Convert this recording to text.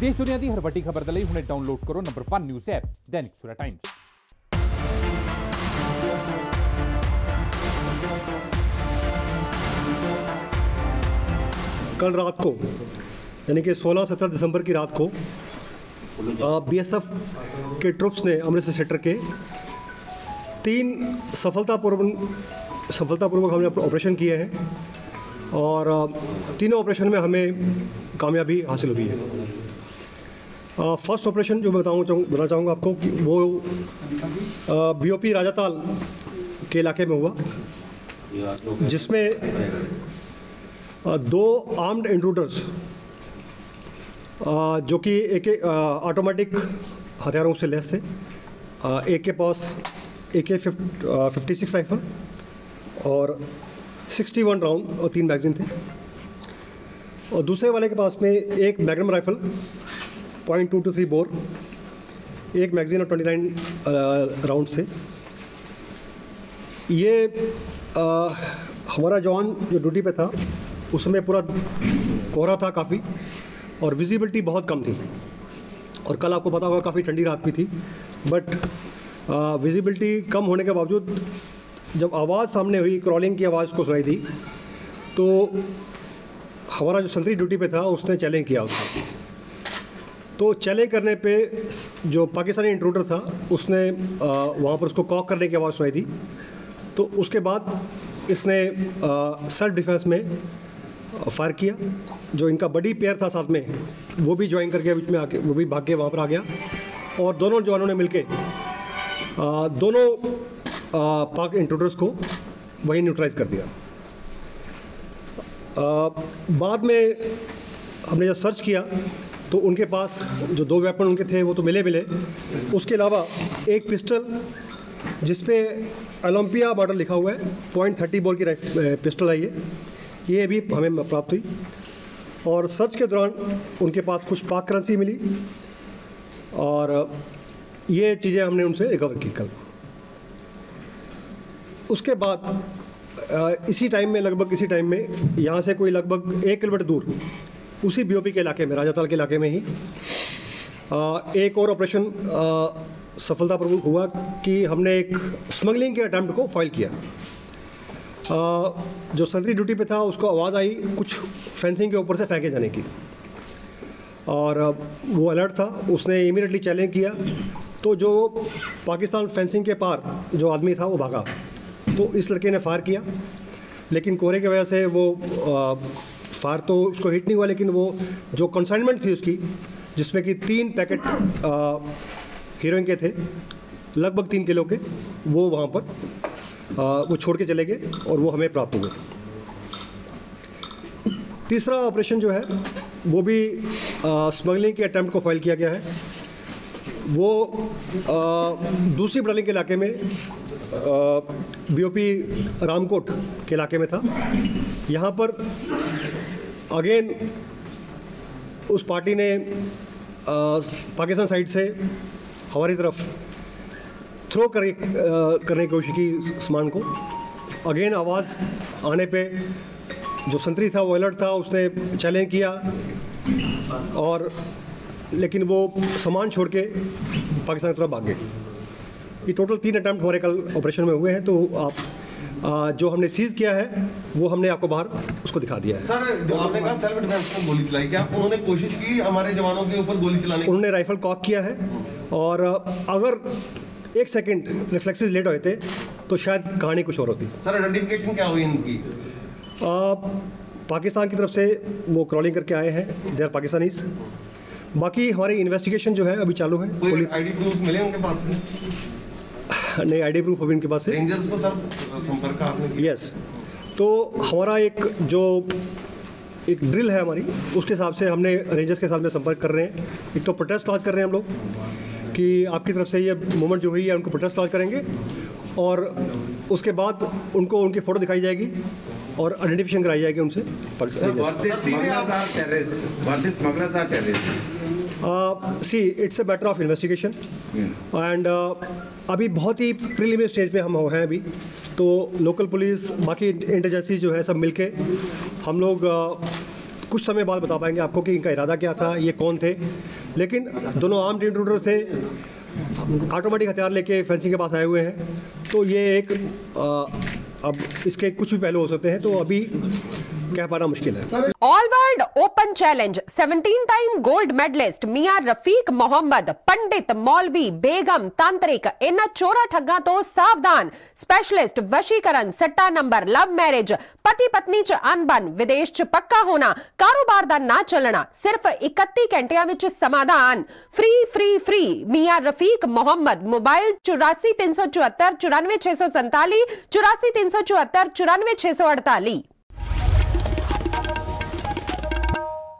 देश दुनिया की हर वीड्डी खबर के लिए હુને डाउनलोड करो नंबर वन न्यूज़ ऐप, दैनिक સુરા ટાઈમ્સ कल रात को, यानी कि 16-17 दिसंबर की रात को बीएसएफ के ट्रुप्स ने अमृतसर सेक्टर के तीन सफलतापूर्वक सफलतापूर्वक हमने ऑपरेशन किए हैं और तीनों ऑपरेशन में हमें कामयाबी हासिल हुई है। फ़र्स्ट ऑपरेशन जो मैं बताऊँ बताना चाहूँगा आपको कि वो बीओपी राजाताल के इलाके में हुआ, जिसमें दो आर्म्ड इंट्रूडर्स जो कि एक ऑटोमेटिक हथियारों से लैस थे एक के पास A K fifty six rifle और सिक्सटी वन राउंड और तीन मैगजीन थे। और दूसरे वाले के पास में एक magnum rifle point two two three bore एक मैगजीन और ट्वेंटी नाइन राउंड से ये अ, हमारा जवान जो ड्यूटी पे था उसमें पूरा कोहरा था काफ़ी और विजिबिलिटी बहुत कम थी। और कल आपको पता होगा काफ़ी ठंडी रात भी थी बट विजिबिलिटी कम होने के बावजूद जब आवाज़ सामने हुई क्रॉलिंग की आवाज़ को सुनाई दी तो हमारा जो संतरी ड्यूटी पे था उसने चैलेंज किया उसको। तो चैलेंज करने पे जो पाकिस्तानी इंट्रूडर था उसने वहाँ पर उसको कॉक करने की आवाज़ सुनाई थी तो उसके बाद इसने सेल्फ डिफेंस में फायर किया जो इनका बड़ी पेयर था साथ में वो भी ज्वाइन करके बीच में आके वो भी भाग के वहाँ पर आ गया। और दोनों जवानों ने मिलके दोनों पाक इंट्रूडर्स को वहीं न्यूट्रलाइज कर दिया। अ, बाद में हमने जब सर्च किया तो उनके पास जो दो वेपन उनके थे, वो तो मिले मिले। उसके अलावा एक पिस्टल जिस पे ओलंपिया मॉडल लिखा हुआ है पॉइंट थर्टी बोर की पिस्टल है ये। ये भी हमें प्राप्त हुई। और सर्च के दौरान उनके पास कुछ पाक करेंसी मिली। और ये चीज़ें हमने उनसे रिकवर की कल। उसके बाद इसी टाइम में, लगभग इसी टाइम में, यहाँ से कोई लगभग एक किलोमीटर दूर उसी बीओपी के इलाके में, राजाताल के इलाके में ही एक और ऑपरेशन सफलतापूर्वक हुआ कि हमने एक स्मगलिंग के अटैम्प्ट को फ़ाइल किया। जो संतरी ड्यूटी पे था, उसको आवाज़ आई कुछ फेंसिंग के ऊपर से फेंके जाने की। और वो अलर्ट था, उसने इमीडिएटली चैलेंज किया। तो जो पाकिस्तान फेंसिंग के पार जो आदमी था, वो भागा। तो इस लड़के ने फायर किया, लेकिन कोहरे की वजह से वो फायर तो उसको हिट नहीं हुआ लेकिन वो जो कंसाइनमेंट थी उसकी जिसमें कि तीन पैकेट हीरोइन के थे लगभग तीन किलो के वो वहाँ पर अ, वो छोड़ के चले गए और वो हमें प्राप्त हुए। तीसरा ऑपरेशन जो है वो भी स्मगलिंग के अटैम्प्ट को फ़ाइल किया गया है। वो अ, दूसरी बटालियन के इलाके में बीओपी रामकोट के इलाके में था। यहाँ पर अगेन उस पार्टी ने पाकिस्तान साइड से हमारी तरफ़ थ्रो कर, करने की कोशिश की सामान को। अगेन आवाज़ आने पे जो संतरी था वो अलर्ट था उसने चैलेंज किया और लेकिन वो सामान छोड़ के पाकिस्तान की तरफ़ भाग गए। ये टोटल तीन अटैम्प्ट हमारे कल ऑपरेशन में हुए हैं तो आप जो हमने सीज किया है वो हमने आपको बाहर उसको दिखा दिया है। सर जो आपने कहा सेल्फ डिफेंस में गोली चलाई क्या उन्होंने कोशिश की हमारे जवानों के ऊपर गोली चलाने की? उन्होंने राइफल कॉक किया है और अगर एक सेकंड रिफ्लेक्सेस लेट होते थे तो शायद कहानी कुछ और होती। सर आइडेंटिफिकेशन क्या हुई इनकी? आ, पाकिस्तान की तरफ़ से वो क्रॉलिंग करके आए हैं। दे आर पाकिस्तानीज बाकी हमारी इन्वेस्टिगेशन जो है अभी चालू है। कोई आईडी प्रूफ मिले उनके पास? से नई आई डी प्रूफ अभी इनके पास से रेंजर्स को सर संपर्क आपने किया? यस तो हमारा एक जो एक ड्रिल है हमारी उसके हिसाब से हमने रेंजर्स के साथ में संपर्क कर रहे हैं। एक तो प्रोटेस्ट लॉन्च कर रहे हैं हम लोग कि आपकी तरफ़ से ये मूवमेंट जो हुई है उनको प्रोटेस्ट लॉन्च करेंगे। और उसके बाद उनको उनकी फ़ोटो दिखाई जाएगी और आइडेंटिफिकेशन कराई जाएगी उनसे? See it's a matter of investigation and अभी बहुत ही प्रिलिमिनरी स्टेज पे हम हो हैं अभी। तो लोकल पुलिस बाकी इंटेलिजेंसी जो है सब मिलके हम लोग कुछ समय बाद बता पाएँगे आपको कि इनका इरादा क्या था ये कौन थे। लेकिन दोनों आर्म्ड इंट्रूडर से ऑटोमेटिक हथियार लेके फेंसिंग के पास आए हुए हैं। तो ये एक आ, अब इसके कुछ भी पहलू हो सकते हैं। तो अभी कह पाना मुश्किल है all world open challenge 17 time gold medalist ਮੀਆਂ ਰਫੀਕ ਮੁਹੰਮਦ ਪੰਡਿਤ ਮੌਲਵੀ ਬੇਗਮ ਤਾਂਤਰਿਕ ਇਹਨਾਂ ਚੋਰਾ ਠੱਗਾਂ ਤੋਂ ਸਾਵਧਾਨ ਸਪੈਸ਼ਲਿਸਟ ਵਸ਼ੀਕਰਨ ਸੱਟਾ ਨੰਬਰ ਲਵ ਮੈਰਿਜ ਪਤੀ ਪਤਨੀ ਚ ਅਨਬਨ ਵਿਦੇਸ਼ ਚ ਪੱਕਾ ਹੋਣਾ ਕਾਰੋਬਾਰ ਦਾ ਨਾ ਚੱਲਣਾ ਸਿਰਫ 31 ਘੰਟਿਆਂ ਵਿੱਚ ਸਮਾਧਾਨ ਫ੍ਰੀ ਫ੍ਰੀ ਫ੍ਰੀ ਮੀਆਂ ਰਫੀਕ ਮੁਹੰਮਦ ਮੋਬਾਈਲ 84374 94647 84374 94648